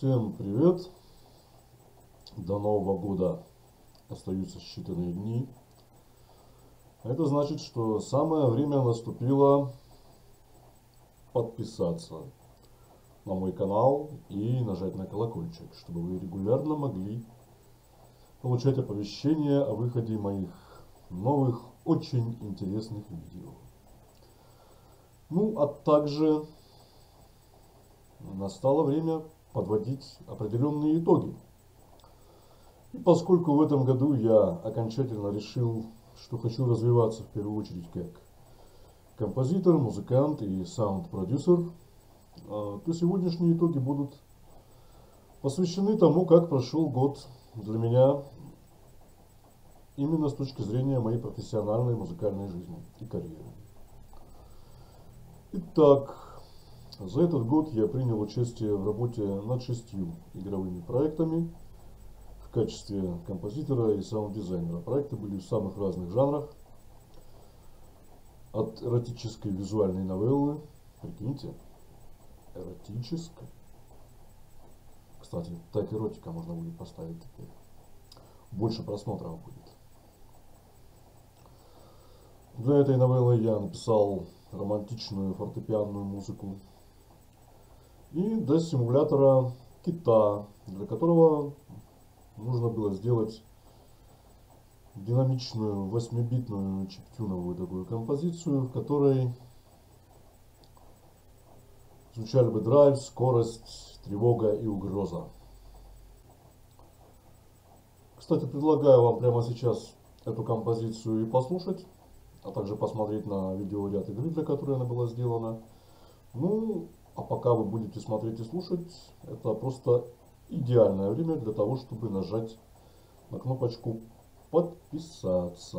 Всем привет! До Нового года остаются считанные дни. Это значит, что самое время наступило подписаться на мой канал и нажать на колокольчик, чтобы вы регулярно могли получать оповещения о выходе моих новых очень интересных видео. Ну, а также настало время подводить определенные итоги. И поскольку в этом году я окончательно решил, что хочу развиваться в первую очередь как композитор, музыкант и саунд-продюсер, а, то сегодняшние итоги будут посвящены тому, как прошел год для меня именно с точки зрения моей профессиональной музыкальной жизни и карьеры. Итак, за этот год я принял участие в работе над шестью игровыми проектами в качестве композитора и саунд-дизайнера. Проекты были в самых разных жанрах. От эротической визуальной новеллы, прикиньте, эротической. Кстати, так эротика можно будет поставить теперь. Больше просмотров будет. Для этой новеллы я написал романтичную фортепианную музыку и до симулятора кита, для которого нужно было сделать динамичную 8-битную чиптюновую такую композицию, в которой звучали бы драйв, скорость, тревога и угроза. Кстати, предлагаю вам прямо сейчас эту композицию и послушать, а также посмотреть на видеоряд игры, для которой она была сделана. Ну, а пока вы будете смотреть и слушать, это просто идеальное время для того, чтобы нажать на кнопочку подписаться.